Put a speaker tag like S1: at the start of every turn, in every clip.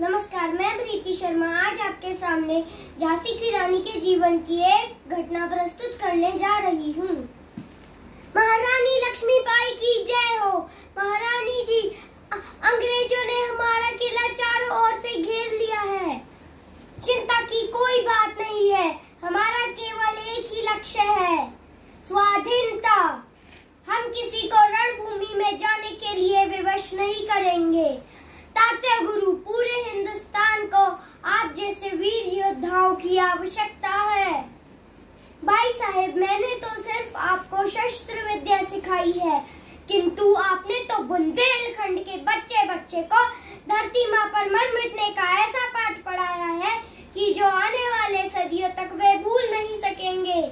S1: नमस्कार, मैं प्रीति शर्मा। आज आपके सामने झांसी की रानी के जीवन की एक घटना प्रस्तुत करने जा रही हूँ। महारानी लक्ष्मीबाई की जय हो। महारानी जी अंग्रेज़ों ने हमारा किला चारों ओर से घेर लिया है। चिंता की कोई बात नहीं है। हमारा केवल एक ही लक्ष्य है, स्वाधीनता। हम किसी को रणभूमि में जाने के लिए विवश नहीं करेंगे। तात्या गुरु पूरे हिंदुस्तान को आप जैसे योद्धाओं की आवश्यकता है। भाई साहेब, मैंने तो सिर्फ़ आपको शस्त्र विद्या सिखाई है, किंतु आपने तो बुंदेलखंड के बच्चे बच्चे को धरती माँ पर मर मिटने का ऐसा पाठ पढ़ाया है कि जो आने वाले सदियों तक वे भूल नहीं सकेंगे।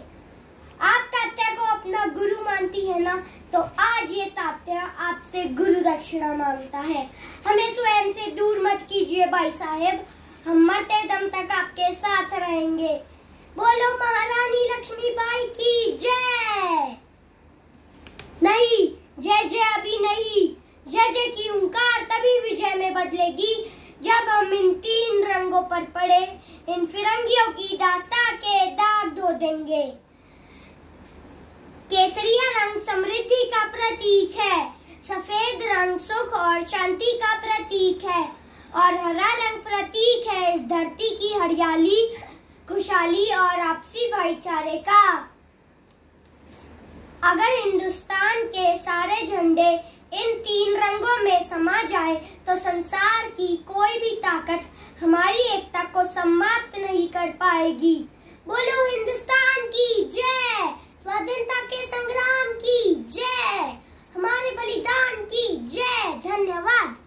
S1: आप तात्या को अपना गुरु मानती है ना तो आज ये तात्या आपसे गुरु दक्षिणा माँगता है। हमें स्वयं से दूर मत कीजिए भाई साहेब। हम मरते दम तक आपके साथ बोलो महारानी लक्ष्मीबाई की जय। नहीं, जय जय अभी नहीं। जय जय की हुंकार तभी विजय में बदलेगी, जब हम इन तीन रंगों पर पड़े, इन फिरंगियों की दास्ता के दाग धो देंगे। केसरिया रंग समृद्धि का प्रतीक है, सफ़ेद रंग सुख और शांति का प्रतीक है, और हरा रंग प्रतीक है इस धरती की हरियाली। खुशहाली और आपसी भाईचारे का। अगर हिंदुस्तान के सारे झंडे इन तीन रंगों में समा जाए तो संसार की कोई भी ताकत हमारी एकता को समाप्त नहीं कर पाएगी। बोलो, हिंदुस्तान